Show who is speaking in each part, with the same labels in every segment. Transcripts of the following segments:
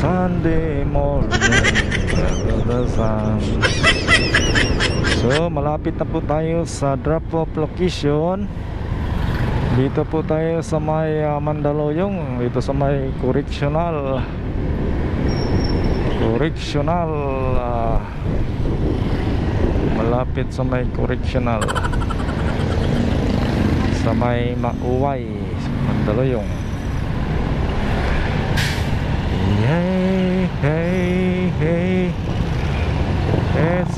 Speaker 1: Sunday morning the sun. So, malapit na po tayo sa drop-off location. Dito po tayo sa may ah, Mandaluyong, dito sa may correctional. Correctional. ah, malapit sa may correctional. Sa may Mauway, Mandaluyong.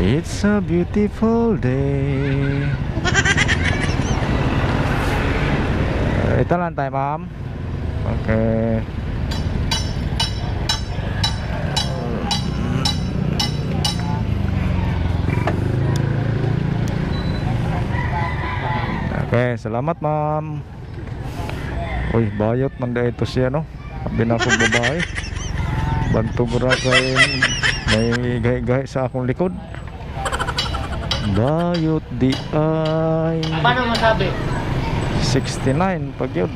Speaker 1: It's a beautiful day. Eh, itu lantai, Mam. Oke. Okay. Oke, okay, selamat, Mam. Wih, bayot mende itu sih, anu. no. Bina aku bebay. Bantu berasain, may gay-gay sa akong likod. Bayot di ay
Speaker 2: Paano masabi?
Speaker 1: 69 pag yun.